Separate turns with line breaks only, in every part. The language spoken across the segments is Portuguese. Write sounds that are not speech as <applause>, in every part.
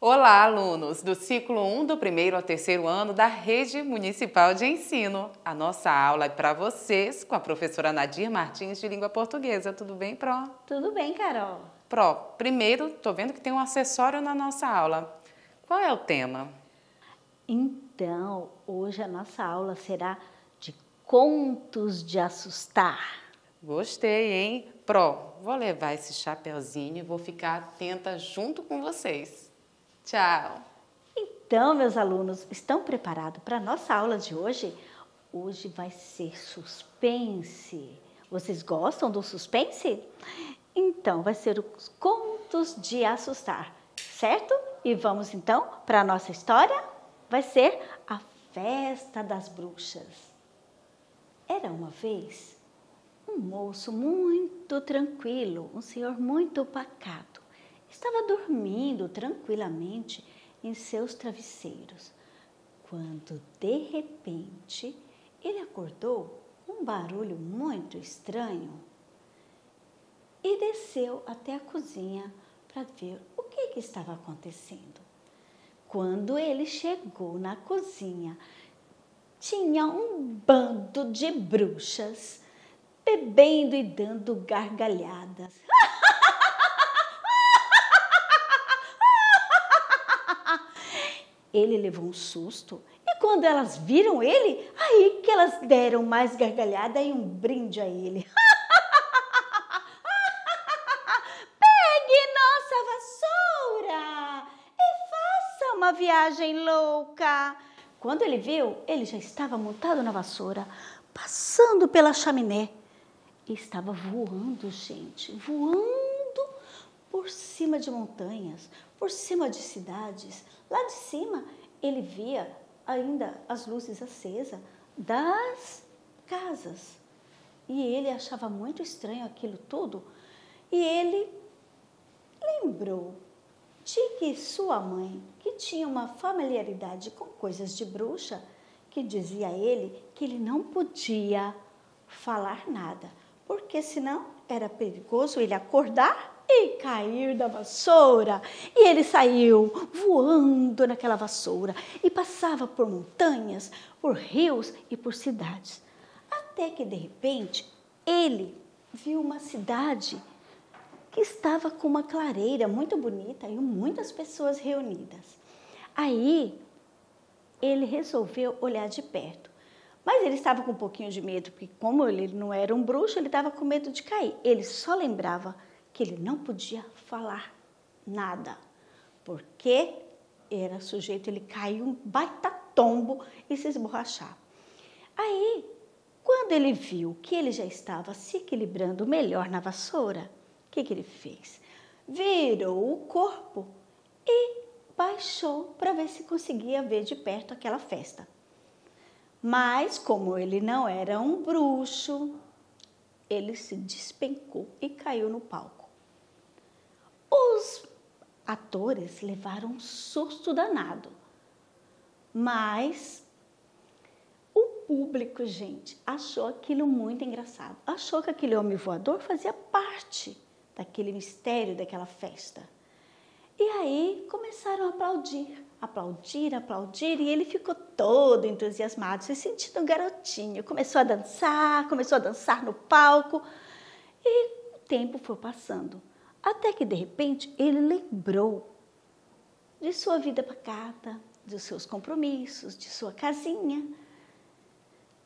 Olá, alunos do ciclo 1 do primeiro ao terceiro ano da Rede Municipal de Ensino. A nossa aula é para vocês com a professora Nadir Martins de Língua Portuguesa. Tudo bem, Pro?
Tudo bem, Carol.
Pro, primeiro, estou vendo que tem um acessório na nossa aula. Qual é o tema?
Então, hoje a nossa aula será de contos de assustar.
Gostei, hein? Pro, vou levar esse chapeuzinho e vou ficar atenta junto com vocês. Tchau!
Então, meus alunos, estão preparados para a nossa aula de hoje? Hoje vai ser suspense. Vocês gostam do suspense? Então, vai ser os contos de assustar, certo? E vamos então para a nossa história? Vai ser a festa das bruxas. Era uma vez um moço muito tranquilo, um senhor muito pacato estava dormindo tranquilamente em seus travesseiros, quando de repente ele acordou um barulho muito estranho e desceu até a cozinha para ver o que, que estava acontecendo. Quando ele chegou na cozinha, tinha um bando de bruxas bebendo e dando gargalhadas. Ele levou um susto e quando elas viram ele, aí que elas deram mais gargalhada e um brinde a ele. <laughs> Pegue nossa vassoura e faça uma viagem louca. Quando ele viu, ele já estava montado na vassoura, passando pela chaminé e estava voando, gente, voando por cima de montanhas, por cima de cidades. Lá de cima, ele via ainda as luzes acesas das casas. E ele achava muito estranho aquilo tudo. E ele lembrou de que sua mãe, que tinha uma familiaridade com coisas de bruxa, que dizia a ele que ele não podia falar nada, porque senão era perigoso ele acordar e cair da vassoura. E ele saiu voando naquela vassoura e passava por montanhas, por rios e por cidades. Até que de repente ele viu uma cidade que estava com uma clareira muito bonita e muitas pessoas reunidas. Aí ele resolveu olhar de perto. Mas ele estava com um pouquinho de medo, porque como ele não era um bruxo, ele estava com medo de cair. Ele só lembrava que ele não podia falar nada, porque era sujeito, ele caiu um baita tombo e se esborrachar. Aí, quando ele viu que ele já estava se equilibrando melhor na vassoura, o que, que ele fez? Virou o corpo e baixou para ver se conseguia ver de perto aquela festa. Mas, como ele não era um bruxo, ele se despencou e caiu no palco. Os atores levaram um susto danado, mas o público, gente, achou aquilo muito engraçado. Achou que aquele homem voador fazia parte daquele mistério daquela festa. E aí começaram a aplaudir, aplaudir, aplaudir, e ele ficou todo entusiasmado, se sentindo um garotinho. Começou a dançar, começou a dançar no palco, e o tempo foi passando. Até que de repente ele lembrou de sua vida pacata, dos seus compromissos, de sua casinha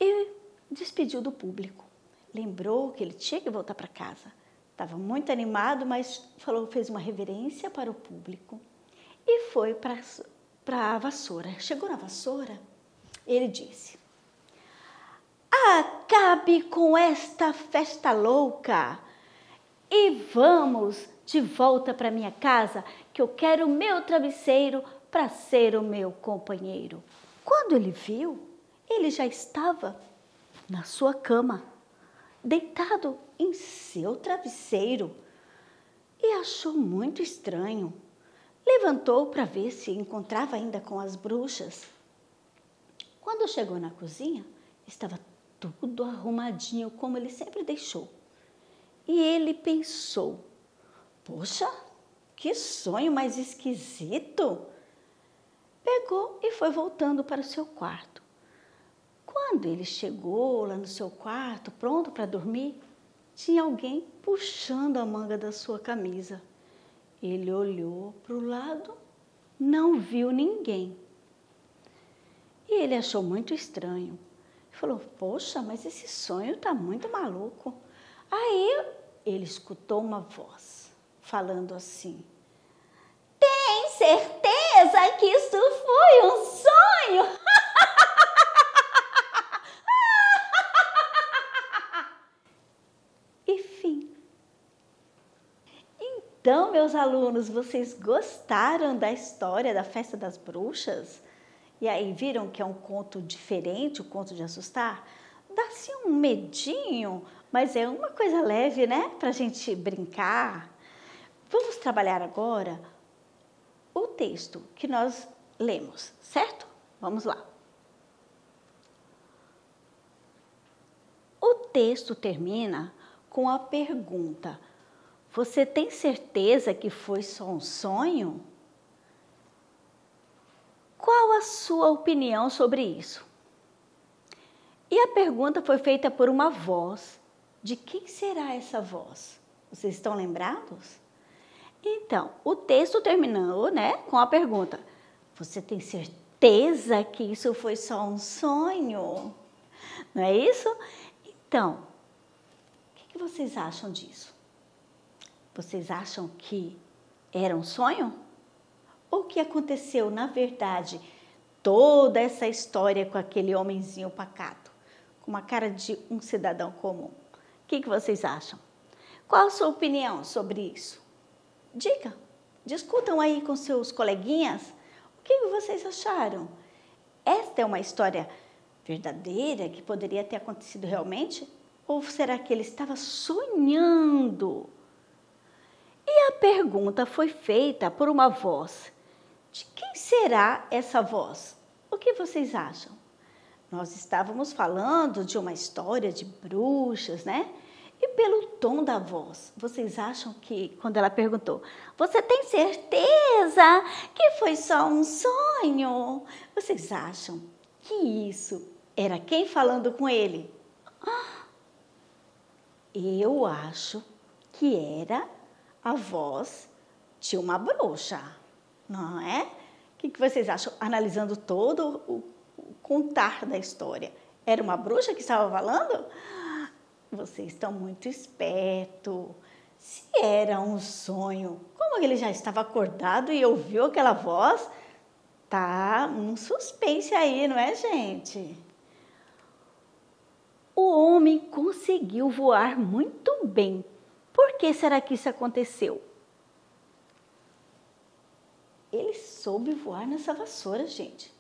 e despediu do público. Lembrou que ele tinha que voltar para casa. Estava muito animado, mas falou, fez uma reverência para o público e foi para a vassoura. Chegou na vassoura, ele disse: Acabe com esta festa louca! E vamos de volta para minha casa, que eu quero o meu travesseiro para ser o meu companheiro. Quando ele viu, ele já estava na sua cama, deitado em seu travesseiro e achou muito estranho. Levantou para ver se encontrava ainda com as bruxas. Quando chegou na cozinha, estava tudo arrumadinho como ele sempre deixou. E ele pensou: Poxa, que sonho mais esquisito! Pegou e foi voltando para o seu quarto. Quando ele chegou lá no seu quarto, pronto para dormir, tinha alguém puxando a manga da sua camisa. Ele olhou para o lado, não viu ninguém. E ele achou muito estranho. Falou: Poxa, mas esse sonho está muito maluco. Aí ele escutou uma voz falando assim: Tem certeza que isso foi um sonho? <laughs> e fim. Então, meus alunos, vocês gostaram da história da festa das bruxas? E aí viram que é um conto diferente, o conto de assustar? Dá-se um medinho, mas é uma coisa leve, né? Para a gente brincar. Vamos trabalhar agora o texto que nós lemos, certo? Vamos lá. O texto termina com a pergunta: Você tem certeza que foi só um sonho? Qual a sua opinião sobre isso? E a pergunta foi feita por uma voz. De quem será essa voz? Vocês estão lembrados? Então, o texto terminou, né, com a pergunta: Você tem certeza que isso foi só um sonho? Não é isso? Então, o que, que vocês acham disso? Vocês acham que era um sonho? o que aconteceu, na verdade, toda essa história com aquele homenzinho pacato, com uma cara de um cidadão comum. O que, que vocês acham? Qual a sua opinião sobre isso? Diga, discutam aí com seus coleguinhas o que vocês acharam. Esta é uma história verdadeira que poderia ter acontecido realmente? Ou será que ele estava sonhando? E a pergunta foi feita por uma voz de quem será essa voz? O que vocês acham? Nós estávamos falando de uma história de bruxas, né? E pelo tom da voz, vocês acham que, quando ela perguntou, você tem certeza que foi só um sonho? Vocês acham que isso era quem falando com ele? Eu acho que era a voz de uma bruxa não é? O que, vocês acham? Analisando todo o contar da história. Era uma bruxa que estava falando? Vocês estão muito espertos. Se era um sonho, como ele já estava acordado e ouviu aquela voz, tá um suspense aí, não é, gente? O homem conseguiu voar muito bem. Por que será que isso aconteceu? ele soube voar nessa vassoura, gente.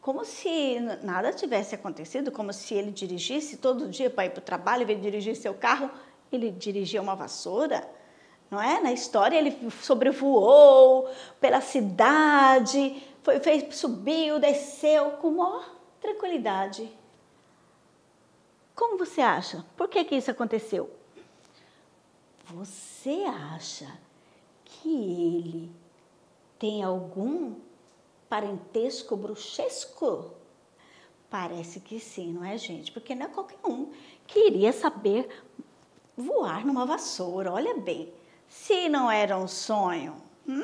Como se nada tivesse acontecido, como se ele dirigisse todo dia para ir para o trabalho, ele dirigir seu carro, ele dirigia uma vassoura, não é? Na história ele sobrevoou pela cidade, foi, fez, subiu, desceu com maior tranquilidade. Como você acha? Por que, que isso aconteceu? Você acha que ele tem algum parentesco bruxesco? Parece que sim, não é, gente? Porque não é qualquer um que iria saber voar numa vassoura. Olha bem, se não era um sonho, hum?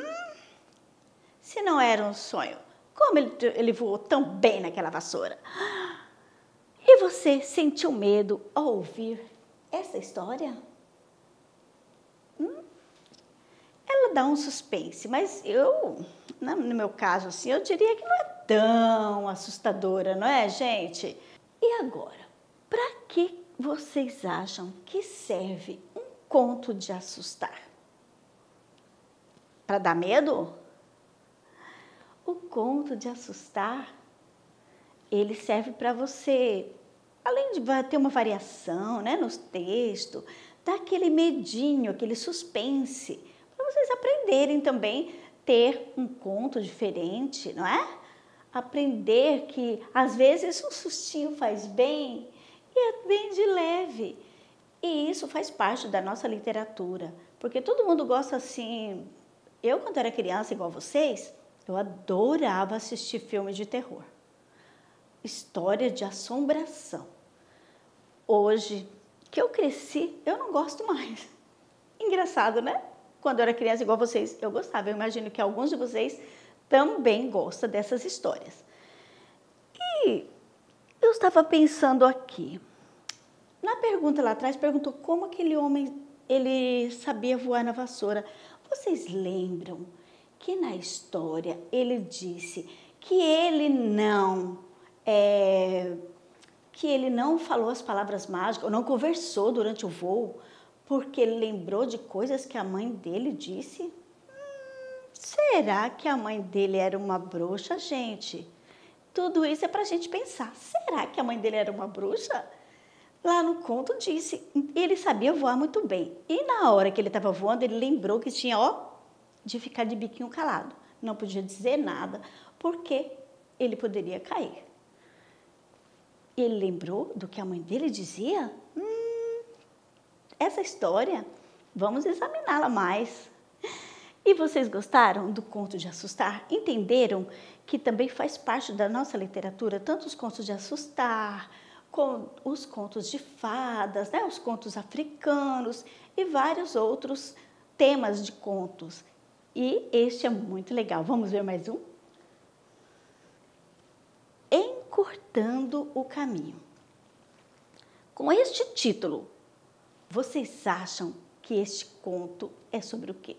se não era um sonho, como ele, ele voou tão bem naquela vassoura? E você sentiu medo ao ouvir essa história? Dá um suspense, mas eu, no meu caso, assim, eu diria que não é tão assustadora, não é, gente? E agora, para que vocês acham que serve um conto de assustar? Para dar medo? O conto de assustar, ele serve para você, além de ter uma variação né, nos textos, dar aquele medinho, aquele suspense vocês aprenderem também ter um conto diferente, não é? Aprender que às vezes um sustinho faz bem e é bem de leve. E isso faz parte da nossa literatura, porque todo mundo gosta assim. Eu, quando era criança, igual vocês, eu adorava assistir filmes de terror. História de assombração. Hoje, que eu cresci, eu não gosto mais. <laughs> Engraçado, né? Quando eu era criança, igual vocês, eu gostava. Eu imagino que alguns de vocês também gostam dessas histórias. E eu estava pensando aqui. Na pergunta lá atrás, perguntou como aquele homem ele sabia voar na vassoura. Vocês lembram que na história ele disse que ele não é, que ele não falou as palavras mágicas, ou não conversou durante o voo, porque ele lembrou de coisas que a mãe dele disse? Hum, será que a mãe dele era uma bruxa, gente? Tudo isso é para a gente pensar. Será que a mãe dele era uma bruxa? Lá no conto disse, ele sabia voar muito bem. E na hora que ele estava voando, ele lembrou que tinha, ó, de ficar de biquinho calado. Não podia dizer nada, porque ele poderia cair. Ele lembrou do que a mãe dele dizia? Hum, essa história, vamos examiná-la mais. E vocês gostaram do conto de assustar? Entenderam que também faz parte da nossa literatura, tanto os contos de assustar, com os contos de fadas, né, os contos africanos e vários outros temas de contos. E este é muito legal. Vamos ver mais um? Encurtando o caminho. Com este título, vocês acham que este conto é sobre o quê?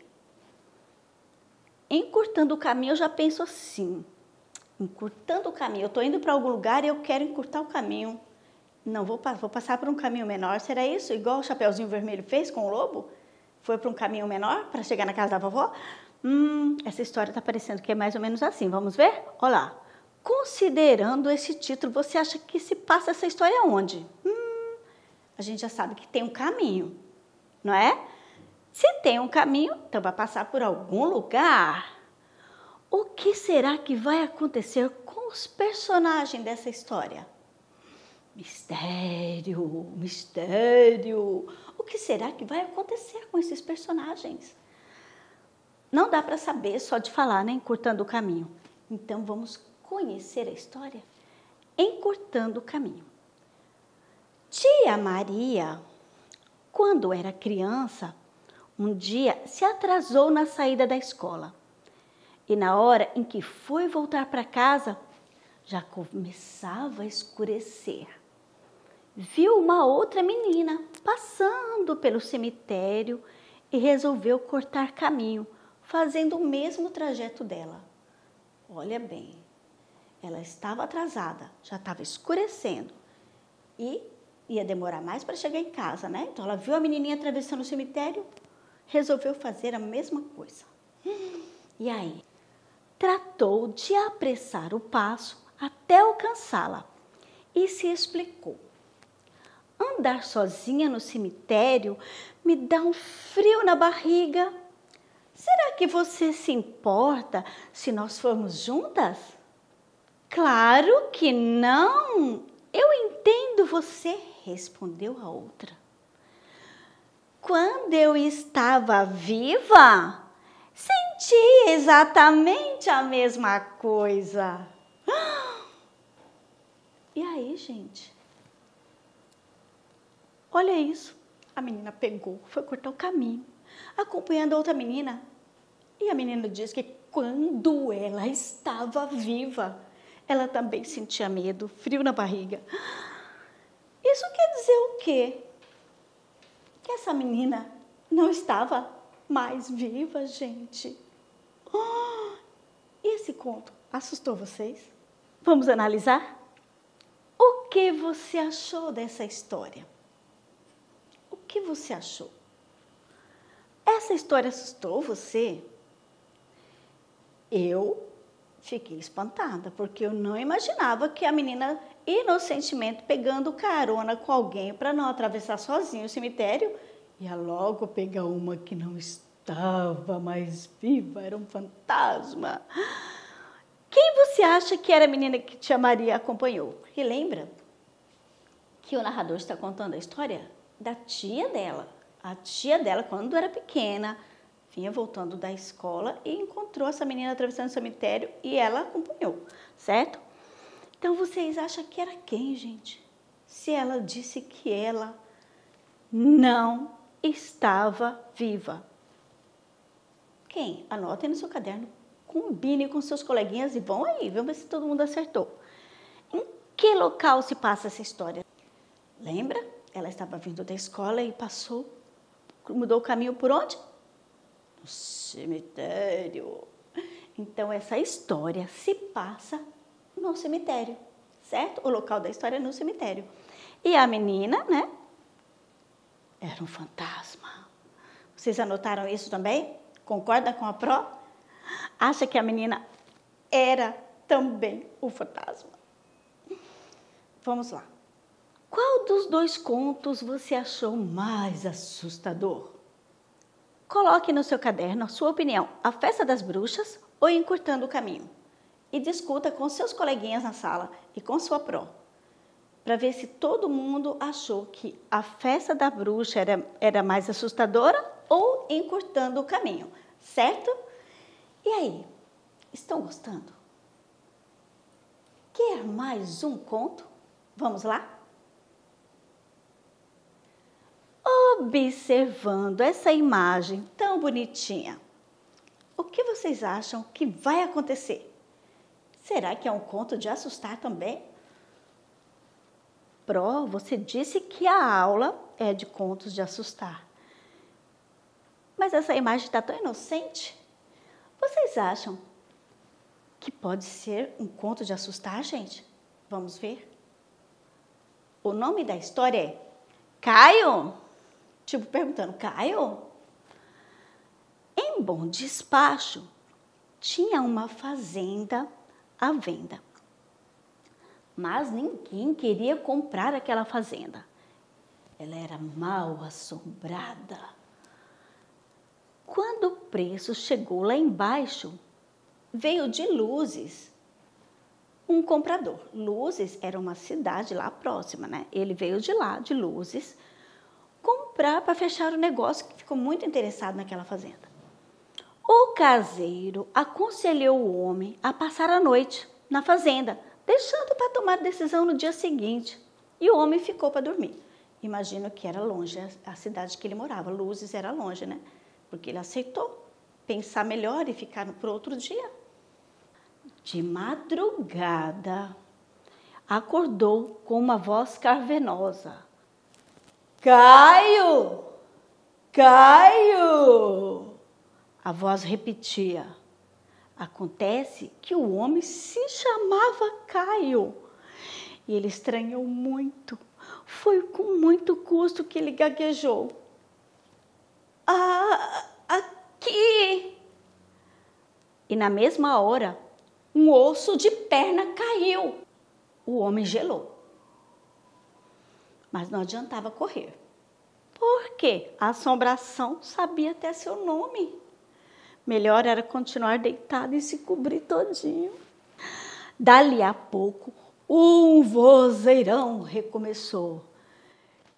Encurtando o caminho, eu já penso assim encurtando o caminho. Eu estou indo para algum lugar e eu quero encurtar o caminho. Não, vou, vou passar por um caminho menor. Será isso? Igual o Chapeuzinho Vermelho fez com o lobo? Foi para um caminho menor para chegar na casa da vovó? Hum, essa história está parecendo que é mais ou menos assim. Vamos ver? Olha lá. Considerando esse título, você acha que se passa essa história onde? Hum, a gente já sabe que tem um caminho, não é? Se tem um caminho, então vai passar por algum lugar. O que será que vai acontecer com os personagens dessa história? Mistério, mistério. O que será que vai acontecer com esses personagens? Não dá para saber só de falar, né? Encurtando o caminho. Então vamos conhecer a história encurtando o caminho. Tia Maria, quando era criança, um dia se atrasou na saída da escola. E na hora em que foi voltar para casa, já começava a escurecer. Viu uma outra menina passando pelo cemitério e resolveu cortar caminho, fazendo o mesmo trajeto dela. Olha bem, ela estava atrasada, já estava escurecendo e ia demorar mais para chegar em casa, né? Então ela viu a menininha atravessando o cemitério, resolveu fazer a mesma coisa. E aí? tratou de apressar o passo até alcançá-la e se explicou. Andar sozinha no cemitério me dá um frio na barriga. Será que você se importa se nós formos juntas? Claro que não. Eu entendo você, respondeu a outra. Quando eu estava viva, Senti exatamente a mesma coisa. E aí, gente? Olha isso. A menina pegou, foi cortar o caminho, acompanhando a outra menina. E a menina diz que quando ela estava viva, ela também sentia medo, frio na barriga. Isso quer dizer o quê? Que essa menina não estava mais viva, gente. Oh, esse conto assustou vocês? Vamos analisar? O que você achou dessa história? O que você achou? Essa história assustou você? Eu fiquei espantada, porque eu não imaginava que a menina inocentemente pegando carona com alguém para não atravessar sozinho o cemitério ia logo pegar uma que não estava mais viva, era um fantasma. Quem você acha que era a menina que tia Maria acompanhou? E lembra que o narrador está contando a história da tia dela. A tia dela, quando era pequena, vinha voltando da escola e encontrou essa menina atravessando o cemitério e ela acompanhou, certo? Então vocês acham que era quem, gente? Se ela disse que ela não estava viva. Quem? Anotem no seu caderno, combine com seus coleguinhas e vão aí, vamos ver se todo mundo acertou. Em que local se passa essa história? Lembra? Ela estava vindo da escola e passou, mudou o caminho por onde? Cemitério. Então, essa história se passa no cemitério, certo? O local da história é no cemitério. E a menina, né? Era um fantasma. Vocês anotaram isso também? Concorda com a Pro? Acha que a menina era também o fantasma? Vamos lá. Qual dos dois contos você achou mais assustador? Coloque no seu caderno a sua opinião: A Festa das Bruxas ou Encurtando o Caminho? E discuta com seus coleguinhas na sala e com sua pró, para ver se todo mundo achou que a Festa da Bruxa era, era mais assustadora ou Encurtando o Caminho, certo? E aí, estão gostando? Quer mais um conto? Vamos lá? Observando essa imagem tão bonitinha, o que vocês acham que vai acontecer? Será que é um conto de assustar também? Pro, você disse que a aula é de contos de assustar. Mas essa imagem está tão inocente. Vocês acham que pode ser um conto de assustar, gente? Vamos ver? O nome da história é Caio? Tipo, perguntando, Caio? Em Bom Despacho, tinha uma fazenda à venda. Mas ninguém queria comprar aquela fazenda. Ela era mal assombrada. Quando o preço chegou lá embaixo, veio de Luzes um comprador. Luzes era uma cidade lá próxima, né? Ele veio de lá, de Luzes, para fechar o negócio, que ficou muito interessado naquela fazenda. O caseiro aconselhou o homem a passar a noite na fazenda, deixando para tomar decisão no dia seguinte. E o homem ficou para dormir. Imagino que era longe a cidade que ele morava. Luzes era longe, né? Porque ele aceitou pensar melhor e ficar para outro dia. De madrugada, acordou com uma voz carvenosa. Caio! Caio! A voz repetia. Acontece que o homem se chamava Caio. E ele estranhou muito. Foi com muito custo que ele gaguejou. Ah, aqui! E na mesma hora, um osso de perna caiu. O homem gelou mas não adiantava correr. Porque a assombração sabia até seu nome. Melhor era continuar deitado e se cobrir todinho. Dali a pouco, um vozeirão recomeçou.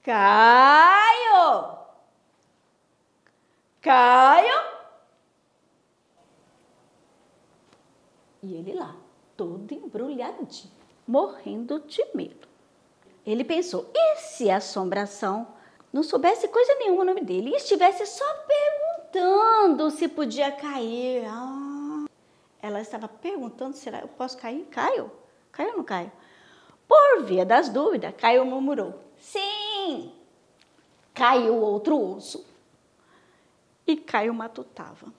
Caio! Caio! E ele lá, todo embrulhadinho, morrendo de medo. Ele pensou: e se a assombração não soubesse coisa nenhuma o nome dele e estivesse só perguntando se podia cair? Ah, ela estava perguntando: será eu posso cair? Caio? Caio ou não caio? Por via das dúvidas, Caio murmurou: sim! Caiu outro osso. E Caio matutava.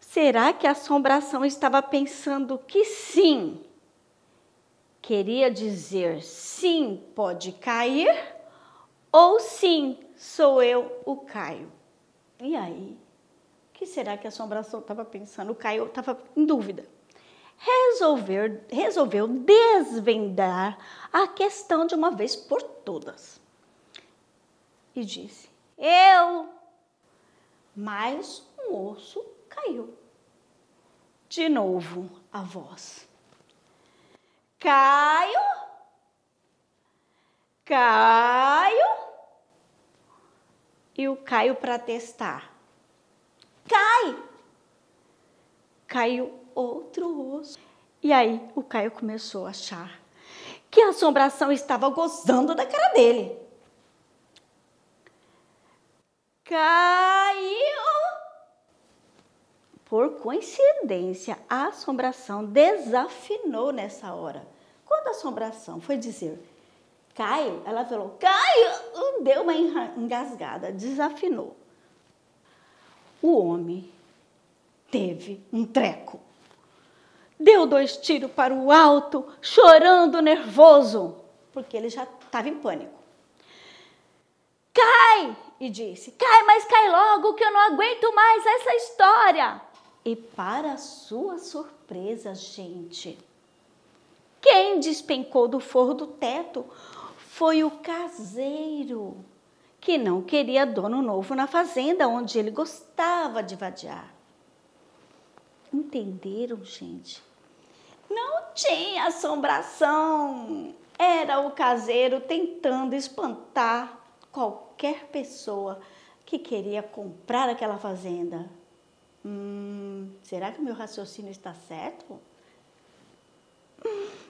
Será que a assombração estava pensando que sim? Queria dizer sim, pode cair, ou sim, sou eu o Caio. E aí? O que será que a assombração estava pensando? O Caio estava em dúvida. Resolver, resolveu desvendar a questão de uma vez por todas. E disse: Eu. Mas um osso caiu. De novo a voz. Caio, Caio. E o Caio para testar. Caio! caiu outro osso. E aí o Caio começou a achar que a assombração estava gozando da cara dele. Caiu! Por coincidência, a assombração desafinou nessa hora. Quando a assombração foi dizer Caio, ela falou Caio, deu uma engasgada, desafinou. O homem teve um treco. Deu dois tiros para o alto, chorando nervoso, porque ele já estava em pânico. Cai! E disse: Cai, mas cai logo, que eu não aguento mais essa história. E para sua surpresa, gente, quem despencou do forro do teto foi o caseiro, que não queria dono novo na fazenda onde ele gostava de vadiar. Entenderam, gente? Não tinha assombração. Era o caseiro tentando espantar qualquer pessoa que queria comprar aquela fazenda. Hum, será que o meu raciocínio está certo?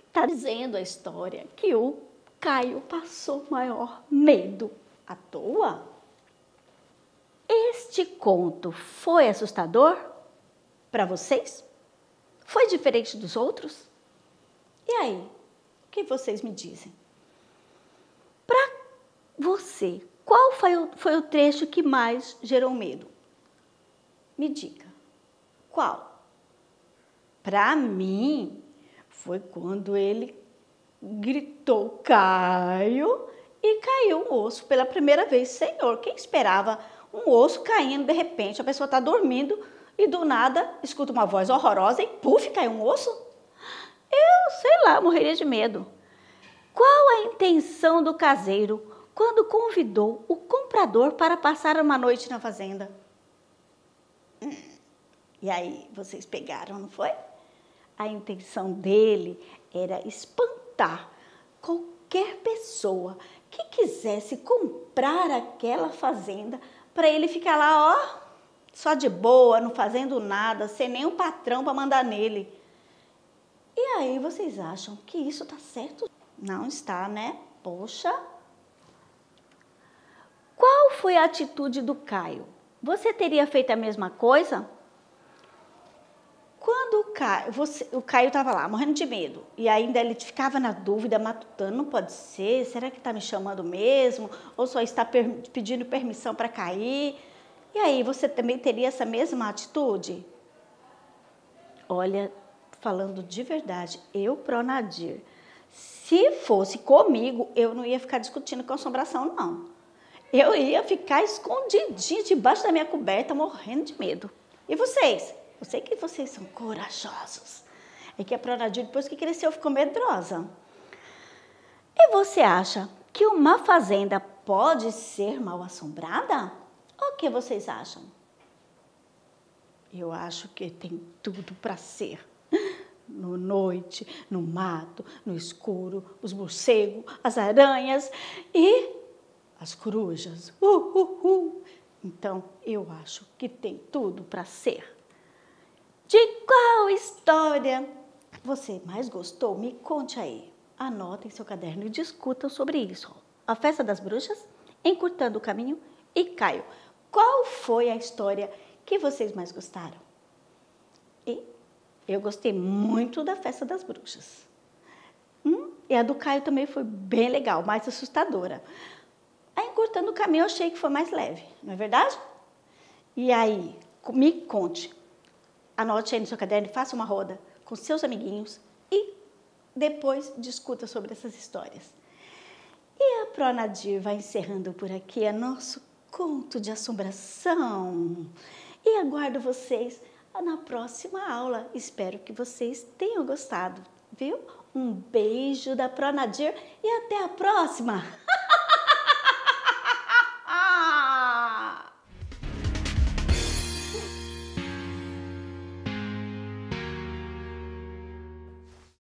Está <laughs> dizendo a história que o Caio passou maior medo à toa. Este conto foi assustador para vocês? Foi diferente dos outros? E aí, o que vocês me dizem? Para você, qual foi o, foi o trecho que mais gerou medo? Me diga, qual? Para mim, foi quando ele gritou Caio e caiu um osso pela primeira vez. Senhor, quem esperava um osso caindo de repente? A pessoa está dormindo e do nada escuta uma voz horrorosa e puf, caiu um osso. Eu sei lá, morreria de medo. Qual a intenção do caseiro quando convidou o comprador para passar uma noite na fazenda? E aí, vocês pegaram, não foi? A intenção dele era espantar qualquer pessoa que quisesse comprar aquela fazenda para ele ficar lá, ó, só de boa, não fazendo nada, sem nenhum patrão para mandar nele. E aí vocês acham que isso está certo? Não está, né? Poxa. Qual foi a atitude do Caio? Você teria feito a mesma coisa? Quando o Caio, você, o Caio estava lá, morrendo de medo, e ainda ele ficava na dúvida, matutando, não pode ser, será que está me chamando mesmo? Ou só está per, pedindo permissão para cair? E aí, você também teria essa mesma atitude? Olha, falando de verdade, eu, Pronadir, se fosse comigo, eu não ia ficar discutindo com assombração, não. Eu ia ficar escondidinha debaixo da minha coberta, morrendo de medo. E vocês? Eu sei que vocês são corajosos. É que a Pronadir, depois que cresceu, ficou medrosa. E você acha que uma fazenda pode ser mal assombrada? O que vocês acham? Eu acho que tem tudo para ser. No noite, no mato, no escuro, os morcegos, as aranhas e as corujas. Uh, uh, uh. Então, eu acho que tem tudo para ser. De qual história você mais gostou? Me conte aí. Anota em seu caderno e discutam sobre isso. A Festa das Bruxas, Encurtando o Caminho e Caio. Qual foi a história que vocês mais gostaram? E eu gostei muito da Festa das Bruxas. Hum, e a do Caio também foi bem legal, mais assustadora. A Encurtando o Caminho eu achei que foi mais leve, não é verdade? E aí, me conte. Anote aí no seu caderno, faça uma roda com seus amiguinhos e depois discuta sobre essas histórias. E a Pronadir vai encerrando por aqui a nosso conto de assombração. E aguardo vocês na próxima aula. Espero que vocês tenham gostado, viu? Um beijo da Pronadir e até a próxima! <laughs>